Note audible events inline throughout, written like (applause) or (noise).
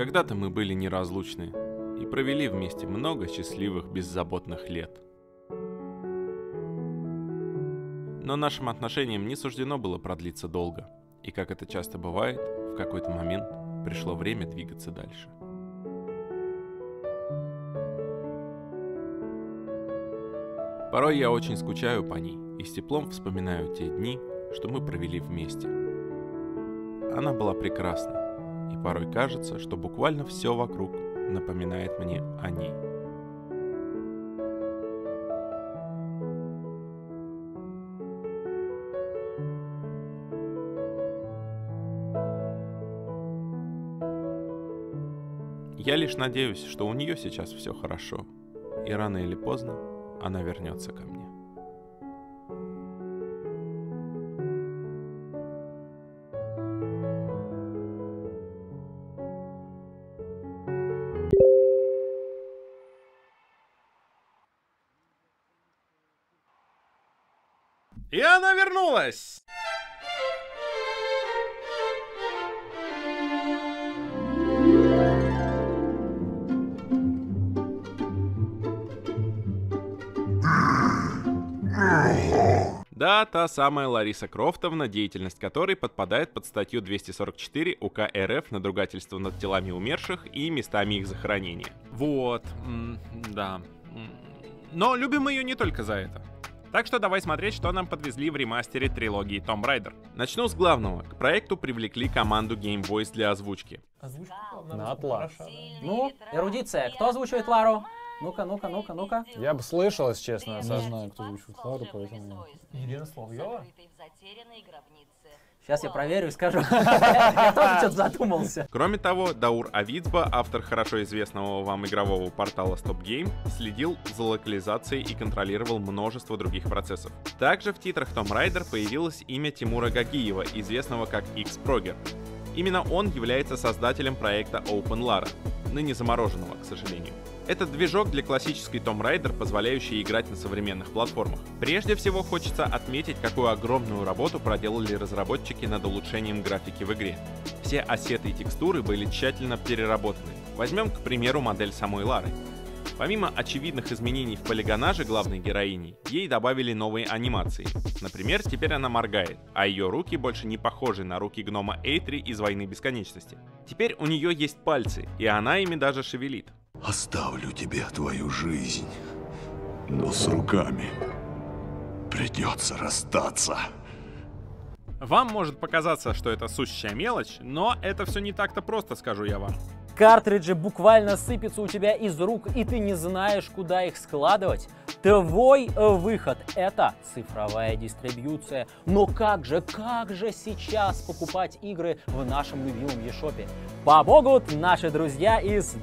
Когда-то мы были неразлучны и провели вместе много счастливых, беззаботных лет. Но нашим отношениям не суждено было продлиться долго. И как это часто бывает, в какой-то момент пришло время двигаться дальше. Порой я очень скучаю по ней и с теплом вспоминаю те дни, что мы провели вместе. Она была прекрасна, и порой кажется, что буквально все вокруг напоминает мне о ней. Я лишь надеюсь, что у нее сейчас все хорошо, и рано или поздно она вернется ко мне. Вернулась! Да, та самая Лариса Крофтовна, деятельность которой подпадает под статью 244 УК РФ «Надругательство над телами умерших и местами их захоронения». Вот, да. Но любим ее не только за это. Так что давай смотреть, что нам подвезли в ремастере трилогии Tomb Raider. Начну с главного. К проекту привлекли команду Game Voice для озвучки. На Атла. Ну, эрудиция, кто озвучивает Лару? Ну-ка, ну-ка, ну-ка, ну-ка. Я бы слышал, если честно. Не Саша. знаю, кто звучит Лару, поэтому... Елена Соловьева? Сейчас я проверю и скажу. (laughs) Я тоже что-то задумался. Кроме того, Даур Авицба, автор хорошо известного вам игрового портала Stop Game, следил за локализацией и контролировал множество других процессов. Также в титрах Tomb Raider появилось имя Тимура Гагиева, известного как X-Proger. Именно он является создателем проекта Open Lara, ныне замороженного, к сожалению. Это движок для классической Tomb Raider, позволяющий играть на современных платформах. Прежде всего хочется отметить, какую огромную работу проделали разработчики над улучшением графики в игре. Все ассеты и текстуры были тщательно переработаны. Возьмем, к примеру, модель самой Лары. Помимо очевидных изменений в полигонаже главной героини, ей добавили новые анимации. Например, теперь она моргает, а ее руки больше не похожи на руки гнома Эйтри из Войны Бесконечности. Теперь у нее есть пальцы, и она ими даже шевелит. Оставлю тебе твою жизнь, но с руками придется расстаться. Вам может показаться, что это сущая мелочь, но это все не так-то просто, скажу я вам. Картриджи буквально сыпятся у тебя из рук, и ты не знаешь, куда их складывать. Твой э, выход — это цифровая дистрибьюция. Но как же, как же сейчас покупать игры в нашем любимом eShop? Помогут наши друзья из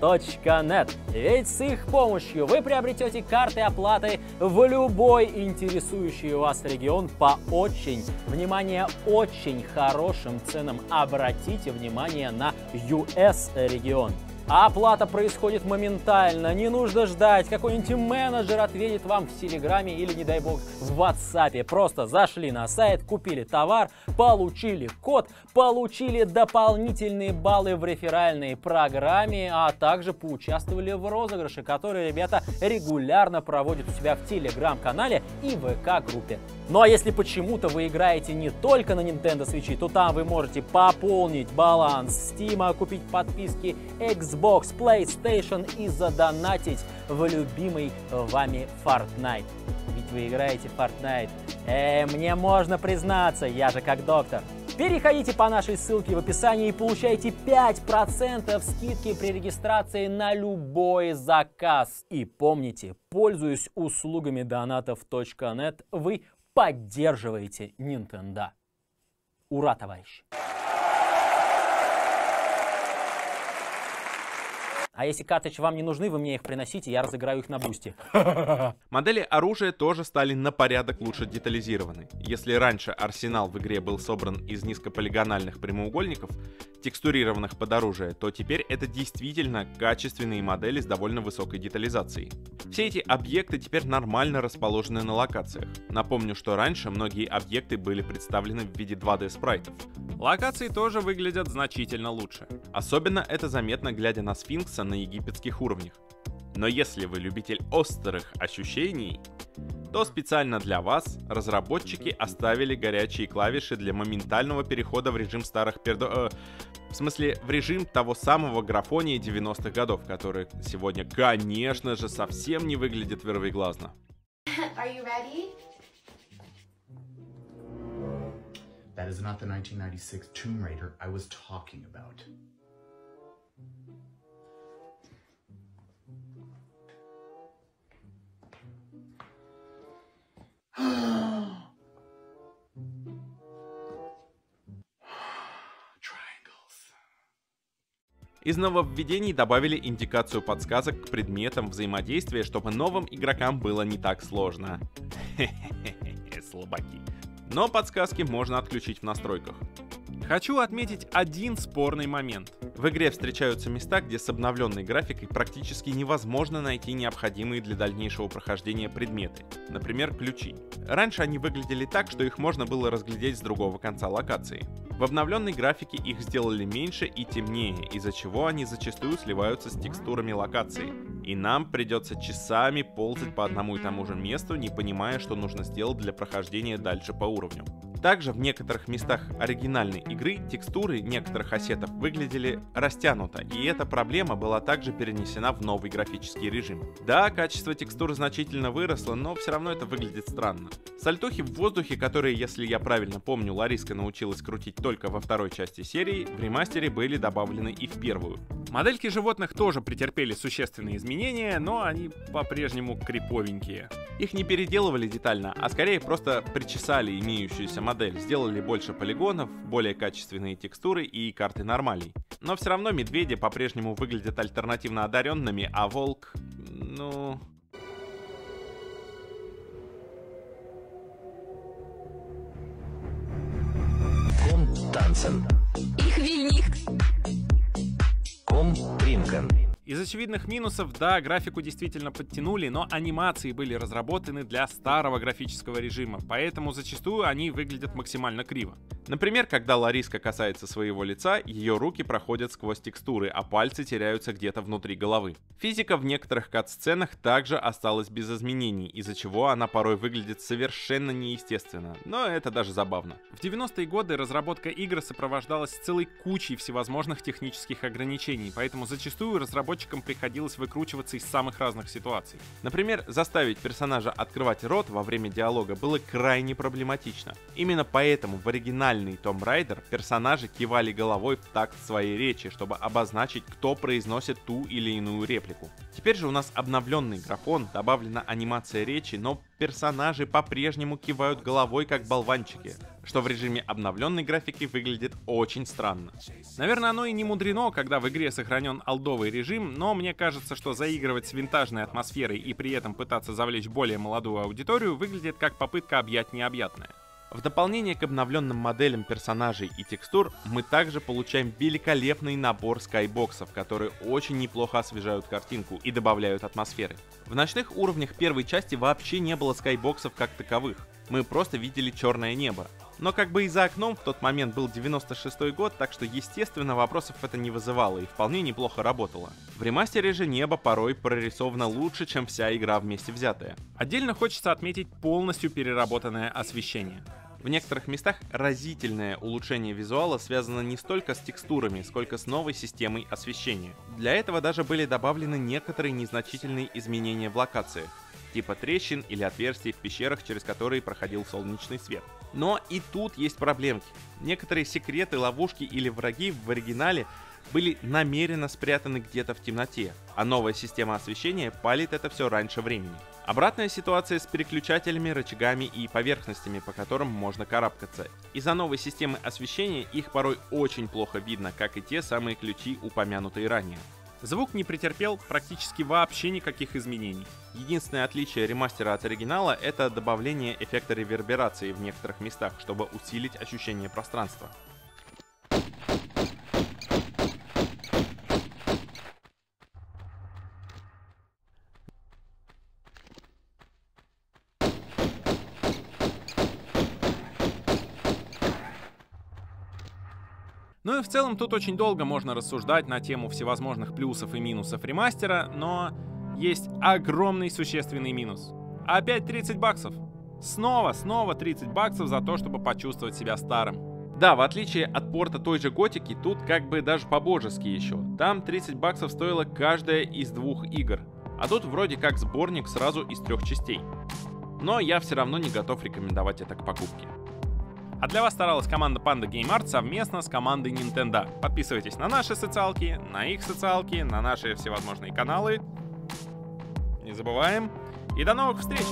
donatov.net. Ведь с их помощью вы приобретете карты оплаты в любой интересующий вас регион по очень, внимание, очень хорошим ценам. Обратите внимание на US регион. Оплата происходит моментально, не нужно ждать, какой-нибудь менеджер ответит вам в Телеграме или, не дай бог, в WhatsApp. Просто зашли на сайт, купили товар, получили код, получили дополнительные баллы в реферальной программе, а также поучаствовали в розыгрыше, который ребята регулярно проводят у себя в Телеграм-канале и ВК-группе. Ну а если почему-то вы играете не только на Nintendo Switch, то там вы можете пополнить баланс Steam, купить подписки Xbox, PlayStation и задонатить в любимый вами Fortnite. Ведь вы играете в Fortnite. Э, мне можно признаться, я же как доктор. Переходите по нашей ссылке в описании и получайте 5% скидки при регистрации на любой заказ. И помните, пользуясь услугами donatов.net, вы поддерживаете Nintendo. Ура, товарищи! А если карточки вам не нужны, вы мне их приносите, я разыграю их на бусте. (laughs) Модели оружия тоже стали на порядок лучше детализированы. Если раньше арсенал в игре был собран из низкополигональных прямоугольников, текстурированных под оружие, то теперь это действительно качественные модели с довольно высокой детализацией. Все эти объекты теперь нормально расположены на локациях. Напомню, что раньше многие объекты были представлены в виде 2D спрайтов. Локации тоже выглядят значительно лучше. Особенно это заметно, глядя на сфинкса на египетских уровнях. Но если вы любитель острых ощущений, то специально для вас разработчики оставили горячие клавиши для моментального перехода в режим старых пердо... Э, в смысле, в режим того самого графония 90-х годов, который сегодня, конечно же, совсем не выглядит вервиглазно. That is not the 1996 Tomb Raider I was talking about. Из нововведений добавили индикацию подсказок к предметам взаимодействия, чтобы новым игрокам было не так сложно. (laughs) Хе-хе-хе, слабаки. Но подсказки можно отключить в настройках. Хочу отметить один спорный момент. В игре встречаются места, где с обновленной графикой практически невозможно найти необходимые для дальнейшего прохождения предметы, например, ключи. Раньше они выглядели так, что их можно было разглядеть с другого конца локации. В обновленной графике их сделали меньше и темнее, из-за чего они зачастую сливаются с текстурами локации. И нам придется часами ползать по одному и тому же месту, не понимая, что нужно сделать для прохождения дальше по уровню. Также в некоторых местах оригинальной игры текстуры некоторых ассетов выглядели растянуто, и эта проблема была также перенесена в новый графический режим. Да, качество текстур значительно выросло, но все равно это выглядит странно. Сальтухи в воздухе, которые, если я правильно помню, Лариска научилась крутить только во второй части серии, в ремастере были добавлены и в первую. Модельки животных тоже претерпели существенные изменения, но они по-прежнему криповенькие. Их не переделывали детально, а скорее просто причесали имеющуюся модель, сделали больше полигонов, более качественные текстуры и карты нормалей. Но все равно медведи по-прежнему выглядят альтернативно одаренными, а волк... ну... Ich will nicht. Komm, trinken. Из очевидных минусов, да, графику действительно подтянули, но анимации были разработаны для старого графического режима, поэтому зачастую они выглядят максимально криво. Например, когда Лариска касается своего лица, ее руки проходят сквозь текстуры, а пальцы теряются где-то внутри головы. Физика в некоторых кат-сценах также осталась без изменений, из-за чего она порой выглядит совершенно неестественно, но это даже забавно. В 90-е годы разработка игр сопровождалась целой кучей всевозможных технических ограничений, поэтому зачастую разработчикам приходилось выкручиваться из самых разных ситуаций. Например, заставить персонажа открывать рот во время диалога было крайне проблематично. Именно поэтому в оригинальный Том Райдер персонажи кивали головой в такт своей речи, чтобы обозначить, кто произносит ту или иную реплику. Теперь же у нас обновленный графон, добавлена анимация речи, но персонажи по-прежнему кивают головой как болванчики, что в режиме обновленной графики выглядит очень странно. Наверное, оно и не мудрено, когда в игре сохранен алдовый режим, но мне кажется, что заигрывать с винтажной атмосферой и при этом пытаться завлечь более молодую аудиторию выглядит как попытка объять необъятное. В дополнение к обновленным моделям персонажей и текстур, мы также получаем великолепный набор скайбоксов, которые очень неплохо освежают картинку и добавляют атмосферы. В ночных уровнях первой части вообще не было скайбоксов как таковых, мы просто видели черное небо. Но как бы и за окном в тот момент был 96 год, так что естественно вопросов это не вызывало и вполне неплохо работало. В ремастере же небо порой прорисовано лучше, чем вся игра вместе взятая. Отдельно хочется отметить полностью переработанное освещение. В некоторых местах разительное улучшение визуала связано не столько с текстурами, сколько с новой системой освещения. Для этого даже были добавлены некоторые незначительные изменения в локациях, типа трещин или отверстий в пещерах, через которые проходил солнечный свет. Но и тут есть проблемки. Некоторые секреты, ловушки или враги в оригинале были намеренно спрятаны где-то в темноте, а новая система освещения палит это все раньше времени. Обратная ситуация с переключателями, рычагами и поверхностями, по которым можно карабкаться. Из-за новой системы освещения их порой очень плохо видно, как и те самые ключи, упомянутые ранее. Звук не претерпел практически вообще никаких изменений. Единственное отличие ремастера от оригинала — это добавление эффекта реверберации в некоторых местах, чтобы усилить ощущение пространства. Ну и в целом тут очень долго можно рассуждать на тему всевозможных плюсов и минусов ремастера, но есть огромный существенный минус. Опять 30 баксов. Снова, снова 30 баксов за то, чтобы почувствовать себя старым. Да, в отличие от порта той же Готики, тут как бы даже по-божески еще. Там 30 баксов стоила каждая из двух игр. А тут вроде как сборник сразу из трех частей. Но я все равно не готов рекомендовать это к покупке. А для вас старалась команда Panda Game Art совместно с командой Nintendo. Подписывайтесь на наши социалки, на их социалки, на наши всевозможные каналы. Не забываем. И до новых встреч!